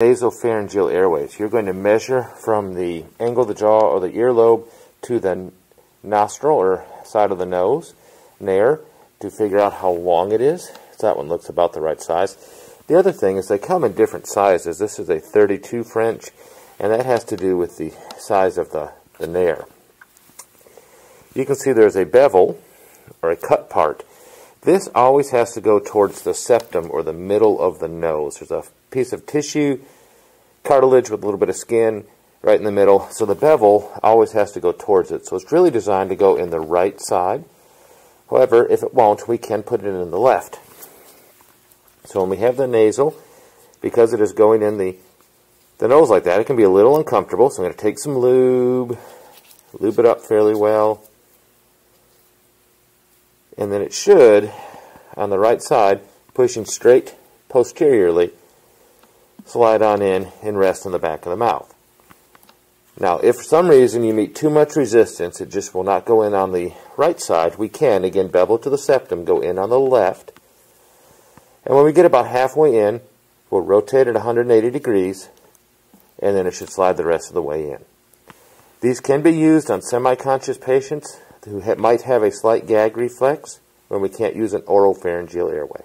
nasopharyngeal airways. You're going to measure from the angle of the jaw or the earlobe to the nostril or side of the nose, nare, to figure out how long it is. So that one looks about the right size. The other thing is they come in different sizes. This is a 32 French, and that has to do with the size of the, the nare. You can see there's a bevel, or a cut part. This always has to go towards the septum, or the middle of the nose. There's a piece of tissue, cartilage with a little bit of skin, right in the middle. So the bevel always has to go towards it. So it's really designed to go in the right side. However, if it won't, we can put it in the left. So when we have the nasal, because it is going in the, the nose like that, it can be a little uncomfortable. So I'm going to take some lube, lube it up fairly well. And then it should, on the right side, pushing straight posteriorly, slide on in and rest on the back of the mouth. Now, if for some reason you meet too much resistance, it just will not go in on the right side, we can, again, bevel to the septum, go in on the left, and when we get about halfway in, we'll rotate it 180 degrees, and then it should slide the rest of the way in. These can be used on semi-conscious patients who ha might have a slight gag reflex when we can't use an oral pharyngeal airway.